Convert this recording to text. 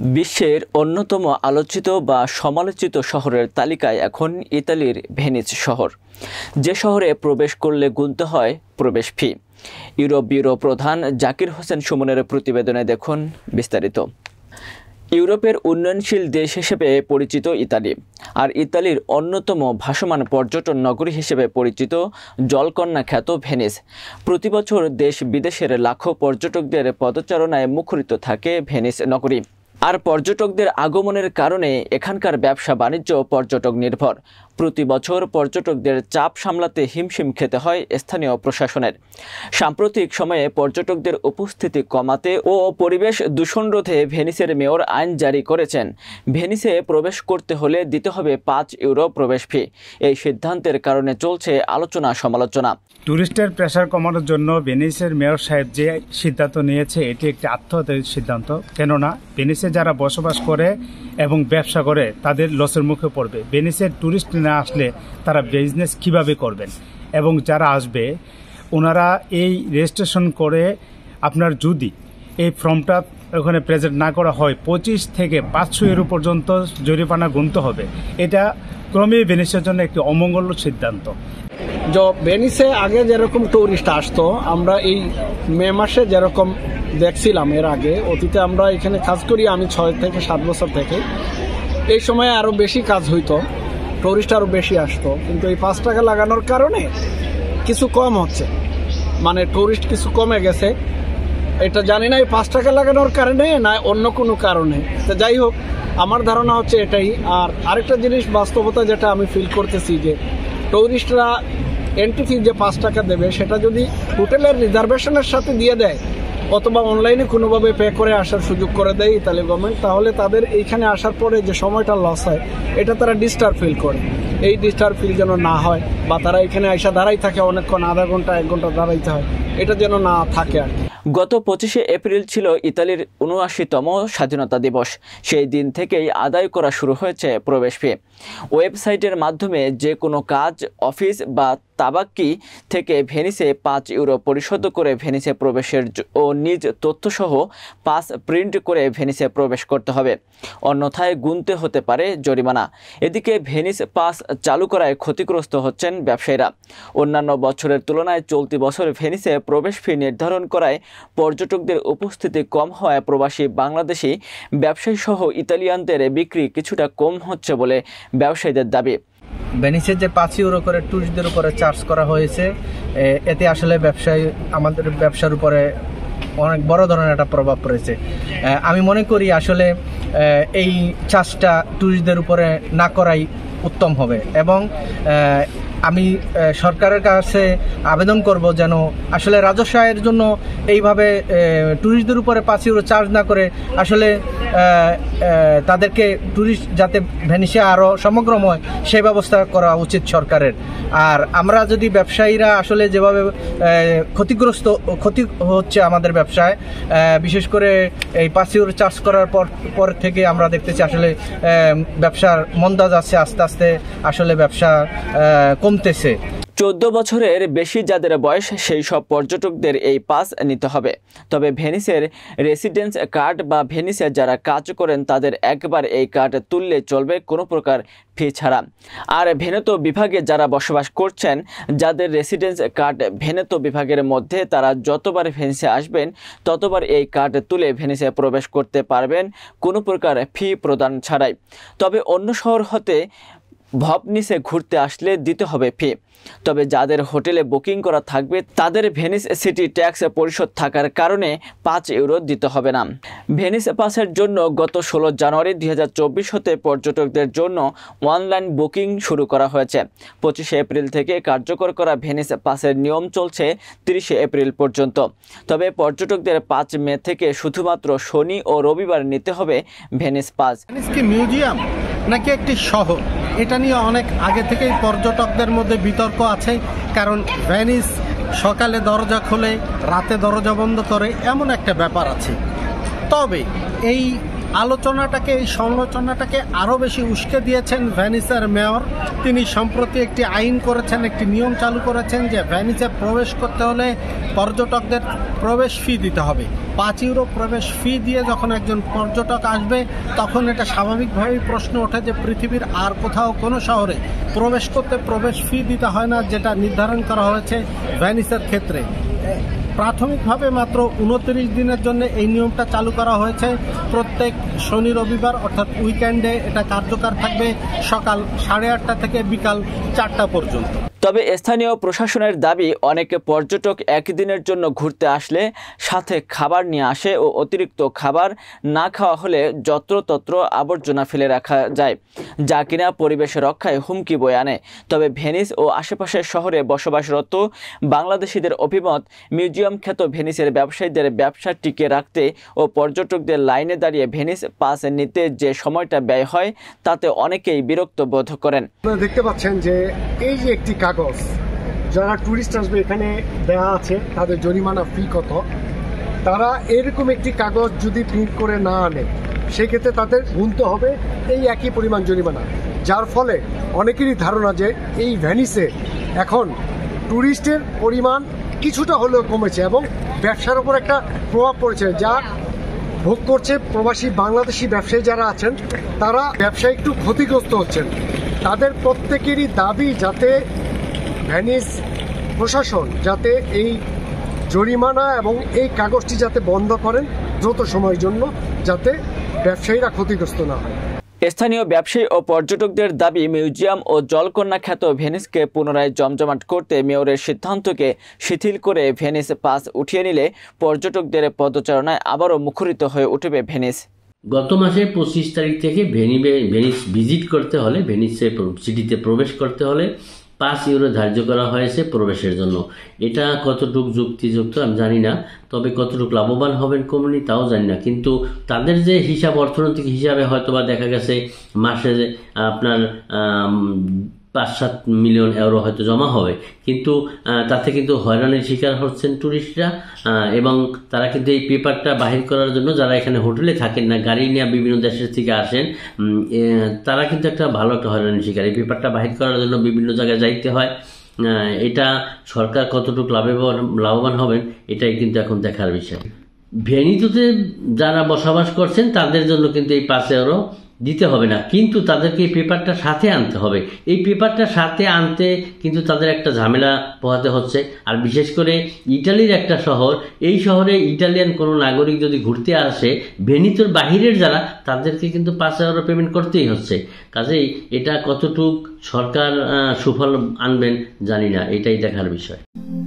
বিশ্বের অন্যতম আলোচিত বা সমালোচিত শহরের তালিকায় এখন ইতালির ভেনিস শহর। যে শহরে প্রবেশ করলে গুনতে হয় প্রবেশ ফি। ইউরোপ ব্যুরো প্রধান জাকির হোসেন সুমনের প্রতিবেদনে দেখুন বিস্তারিত। ইউরোপের উন্নয়নশীল দেশ হিসেবে পরিচিত ইতালি, আর ইতালির অন্যতম ভাসমান পর্যটন নগরী হিসেবে পরিচিত জলকন্যা খ্যাত ভেনিস। প্রতিবছর দেশ বিদেশের লাখো পর্যটকদের পদচারণায় মুখরিত থাকে ভেনিস নগরী। আর পর্যটকদের আগমনের কারণে এখানকার ব্যবসা বাণিজ্য পর্যটক নির্ভর। প্রতি বছর পর্যটকদের চাপ সামলাতে হিমশিম খেতে হয় স্থানীয় প্রশাসনের। সাম্প্রতিক সময়ে পর্যটকদের উপস্থিতি কমাতে ও পরিবেশ দূষণ রোধে ভেনিসের মেয়র আইন জারি করেছেন। ভেনিসে প্রবেশ করতে হলে দিতে হবে পাঁচ ইউরো প্রবেশ ফি। এই সিদ্ধান্তের কারণে চলছে আলোচনা সমালোচনা। ট্যুরিস্টের প্রেশার কমানোর জন্য ভেনিসের মেয়র সাহেব যে সিদ্ধান্ত নিয়েছে, এটি একটি আত্মহত্যার সিদ্ধান্ত। কেননা, ভেনিসে যারা বসবাস করে এবং ব্যবসা করে, তাদের লসের মুখে পড়বে। ভেনিসের ট্যুরিস্ট না আসলে তারা বিজনেস কীভাবে করবেন? এবং যারা আসবে, ওনারা এই রেজিস্ট্রেশন করে আপনার যদি এই ফর্মটা ওখানে প্রেজেন্ট না করা হয়, পঁচিশ থেকে পাঁচশো ইউরো পর্যন্ত জরিমানা গুনতে হবে। এটা ক্রমেই ভেনিসের জন্য একটি অমঙ্গল সিদ্ধান্ত। ভেনিসে আগে যেরকম টুরিস্ট আসতো, আমরা এই মে মাসে যেরকম দেখছিলাম এর আগে, অতীতে আমরা এখানে কাজ করি আমি ছয় থেকে সাত বছর থেকে। এই সময় আরও বেশি কাজ হইতো। টুরিস্ট আরও বেশি আসতো। কিন্তু এই পাঁচ টাকা লাগানোর কারণে কিছু কম হচ্ছে। মানে টুরিস্ট কিছু কমে গেছে। এটা জানি না এই পাঁচ টাকা লাগানোর কারণে না অন্য কোনো কারণে। তো যাই হোক, আমার ধারণা হচ্ছে এটাই। আর আরেকটা জিনিস বাস্তবতা যেটা আমি ফিল করতেছি যে টুরিস্টরা এন্ট্রি ফি যে পাঁচ টাকা দেবে, সেটা যদি হোটেলের রিজার্ভেশনের সাথে দিয়ে দেয় অথবা অনলাইনে কোনোভাবে পে করে আসার সুযোগ করে দেয় ইতালি গভর্নমেন্ট তাহলে তাদের এইখানে আসার পরে যে সময়টা লস হয়, এটা তারা ডিস্টার্ব ফিল করে। এই ডিস্টার্ব ফিল যেন না হয় বা তারা এখানে আইসা দাঁড়াই থাকে অনেকক্ষণ, আধা ঘণ্টা, এক ঘণ্টা দাঁড়াইতে হয়, এটা যেন না থাকে আর গত পঁচিশে এপ্রিল ছিল ইতালির উনআশিতম স্বাধীনতা দিবস। সেই দিন থেকেই আদায় করা শুরু হয়েছে প্রবেশ ফি ওয়েবসাইটের মাধ্যমে যে কোনো কাজ, অফিস বা তাবাক্কি থেকে ভেনিসে পাঁচ ইউরো পরিশোধ করে ভেনিসে প্রবেশের ও নিজ তথ্যসহ পাস প্রিন্ট করে ভেনিসে প্রবেশ করতে হবে। অন্যথায় গুনতে হতে পারে জরিমানা। এদিকে ভেনিস পাস চালু করায় ক্ষতিগ্রস্ত হচ্ছেন ব্যবসায়ীরা। অন্যান্য বছরের তুলনায় চলতি বছর ভেনিসে প্রবেশ ফি নির্ধারণ করায় পর্যটকদের উপস্থিতি কম হওয়ায় প্রবাসী বাংলাদেশি ব্যবসায়ী সহ ইতালিয়ানদের বিক্রি কিছুটা কম হচ্ছে বলে ব্যবসায়ীদের দাবি। ভেনিসের যে পাঁচ ইউরো করে ট্যুরিস্টদের উপরে চার্জ করা হয়েছে। এতে আসলে ব্যবসায়ী, আমাদের ব্যবসার উপরে অনেক বড় ধরনের একটা প্রভাব পড়েছে। আমি মনে করি আসলে এই চার্জটা ট্যুরিস্টদের উপরে না করাই উত্তম হবে। এবং আমি সরকারের কাছে আবেদন করব যেন আসলে রাজস্ব আয়ের জন্য এইভাবে ট্যুরিস্টদের উপরে পাঁচ ইউরো চার্জ না করে আসলে তাদেরকে ট্যুরিস্ট যাতে ভেনিসে আরও সমগ্রময় সেই ব্যবস্থা করা উচিত সরকারের। আর আমরা যদি ব্যবসায়ীরা আসলে যেভাবে ক্ষতিগ্রস্ত, ক্ষতি হচ্ছে আমাদের ব্যবসায় বিশেষ করে এই পাঁচ ইউরো চার্জ করার পর পর থেকে আমরা দেখতেছি আসলে ব্যবসার মন্দাজ আছে আস্তে আস্তে আসলে ব্যবসা কমতেছে। চোদ্দ বছরের বেশি যাদের বয়স, সেই সব পর্যটকদের এই পাস নিতে হবে। তবে ভেনিসের রেসিডেন্স কার্ড বা ভেনিসে যারা কাজ করেন, তাদের একবার এই কার্ড তুললে চলবে কোনো প্রকার ফি ছাড়া। আর ভেনেতো বিভাগে যারা বসবাস করছেন, যাদের রেসিডেন্স কার্ড ভেনেতো বিভাগের মধ্যে তারা যতবার ভেনিসে আসবেন, ততবার এই কার্ড তুলে ভেনিসে প্রবেশ করতে পারবেন, কোনো প্রকার ফি প্রদান ছাড়াই। তবে অন্য শহর হতে ভবনিসে ঘুরতে আসলে দিতে হবে ফি। তবে যাদের হোটেলে বুকিং করা থাকবে, তাদের ভেনিস সিটি ট্যাক্স পরিশোধ থাকার কারণে পাঁচ ইউরো দিতে হবে না। ভেনিস পাসের জন্য গত ষোলো জানুয়ারি দু হাজার চব্বিশ হতে পর্যটকদের জন্য অনলাইন বুকিং শুরু করা হয়েছে। পঁচিশে এপ্রিল থেকে কার্যকর করা ভেনিস পাসের নিয়ম চলছে তিরিশে এপ্রিল পর্যন্ত। তবে পর্যটকদের পাঁচ মে থেকে শুধুমাত্র শনি ও রবিবার নিতে হবে ভেনিস পাস। মিউজিয়াম? নাকি একটি শহর? এটা নিয়ে অনেক আগে থেকেই পর্যটকদের মধ্যে বিতর্ক আছে, কারণ ভ্যানিস সকালে দরজা খোলে, রাতে দরজা বন্ধ করে এমন একটা ব্যাপার আছে। তবে এই আলোচনাটাকে, এই সমালোচনাটাকে আরও বেশি উস্কে দিয়েছেন ভ্যানিসের মেয়র। তিনি সম্প্রতি একটি আইন করেছেন, একটি নিয়ম চালু করেছেন যে ভ্যানিসে প্রবেশ করতে হলে পর্যটকদের প্রবেশ ফি দিতে হবে। পাঁচ ইউরো প্রবেশ ফি দিয়ে যখন একজন পর্যটক আসবে, তখন এটা স্বাভাবিকভাবেই প্রশ্ন ওঠে যে পৃথিবীর আর কোথাও কোনো শহরে প্রবেশ করতে প্রবেশ ফি দিতে হয় না, যেটা নির্ধারণ করা হয়েছে ভ্যানিসের ক্ষেত্রে। প্রাথমিকভাবে মাত্র উনত্রিশ দিনের জন্য এই নিয়মটা চালু করা হয়েছে। প্রত্যেক শনি, রবিবার অর্থাৎ উইকেন্ডে এটা কার্যকর থাকবে সকাল সাড়ে আটটা থেকে বিকাল চারটা পর্যন্ত। তবে স্থানীয় প্রশাসনের দাবি, অনেকে পর্যটক একদিনের জন্য ঘুরতে আসলে সাথে খাবার নিয়ে আসে ও অতিরিক্ত খাবার না খাওয়া হলে যত্রতত্র আবর্জনা ফেলে রাখা যায়, যা কিনা পরিবেশ রক্ষায় হুমকি বয়ে আনে। তবে ভেনিস ও আশেপাশের শহরে বসবাসরত বাংলাদেশিদের অভিমত, মিউজিয়াম খ্যাত ভেনিসের ব্যবসায়ীদের ব্যবসা টিকে রাখতে ও পর্যটকদের লাইনে দাঁড়িয়ে ভেনিস পাস নিতে যে সময়টা ব্যয় হয়, তাতে অনেকেই বিরক্ত বোধ করেন। দেখতে পাচ্ছেন যে এই যে একটি কাগজ যারা ট্যুরিস্ট আসবে, এখানে দেওয়া আছে, তাদের জরিমানা ফি কত? তারা এরকম একটি কাগজ যদি প্রিন্ট করে না আনে, সেক্ষেত্রে তাদের গুনতে হবে এই একই পরিমাণ জরিমানা। যার ফলে অনেকেরই ধারণা যে এই ভ্যানিসে এখন ট্যুরিস্টের পরিমাণ কিছুটা হলেও কমেছে এবং ব্যবসার উপর একটা প্রভাব পড়েছে। যা ভোগ করছে প্রবাসী বাংলাদেশি ব্যবসায়ী যারা আছেন, তারা ব্যবসায় একটু ক্ষতিগ্রস্ত হচ্ছেন। তাদের প্রত্যেকেরই দাবি যাতে ভ্যানিস প্রশাসন যাতে এই জরিমানা এবং এই কাগজটি যাতে বন্ধ করেন দ্রুত সময়ের জন্য যাতে ব্যবসায়ীরা ক্ষতিগ্রস্ত না হয়। স্থানীয় ব্যবসায়ী ও পর্যটকদের দাবি মিউজিয়াম ও জলকন্যা খ্যাত ভেনিসকে পুনরায় জমজমাট করতে মেয়রের সিদ্ধান্তকে শিথিল করে ভেনিস পাস উঠিয়ে নিলে পর্যটকদের পদচারণায় আবারও মুখরিত হয়ে উঠবে ভেনিস। গত মাসের পঁচিশ তারিখ থেকে ভেনিবে ভেনিস ভিজিট করতে হলে ভেনিসে সিটিতে প্রবেশ করতে হলে পাঁচ ইউরো ধার্য করা হয়েছে প্রবেশের জন্য। এটা কতটুক যুক্তিযুক্ত আমি জানি না, তবে কতটুক লাভবান হবেন কমিউনি তাও জানি না। কিন্তু তাদের যে হিসাব অর্থনৈতিক হিসাবে হয়তোবা দেখা গেছে, মাসে আপনার পাঁচ সাত মিলিয়ন ইউরো হয়তো জমা হবে। কিন্তু তাতে কিন্তু হয়রানির শিকার হচ্ছেন ট্যুরিস্টরা এবং তারা কিন্তু এই পেপারটা বাহির করার জন্য যারা এখানে হোটেলে থাকেন না, গাড়ি নিয়ে বিভিন্ন দেশের থেকে আসেন তারা কিন্তু একটা ভালো একটা হয়রানির শিকার। এই পেপারটা বাহির করার জন্য বিভিন্ন জায়গায় যাইতে হয়। এটা সরকার কতটুকু লাভবান লাভবান হবেন, এটাই কিন্তু এখন দেখার বিষয়। ভেনিতুতে যারা বসবাস করছেন, তাদের জন্য কিন্তু এই পাঁচ ইউরো দিতে হবে না। কিন্তু তাদেরকে এই পেপারটা সাথে আনতে হবে। এই পেপারটা সাথে আনতে কিন্তু তাদের একটা ঝামেলা পোহাতে হচ্ছে। আর বিশেষ করে ইটালির একটা শহর, এই শহরে ইটালিয়ান কোনো নাগরিক যদি ঘুরতে আসে ভেনিতোর বাহিরের যারা, তাদেরকে কিন্তু পাঁচ ইউরো পেমেন্ট করতেই হচ্ছে। কাজেই এটা কতটুক সরকার সুফল আনবেন জানি না। এটাই দেখার বিষয়।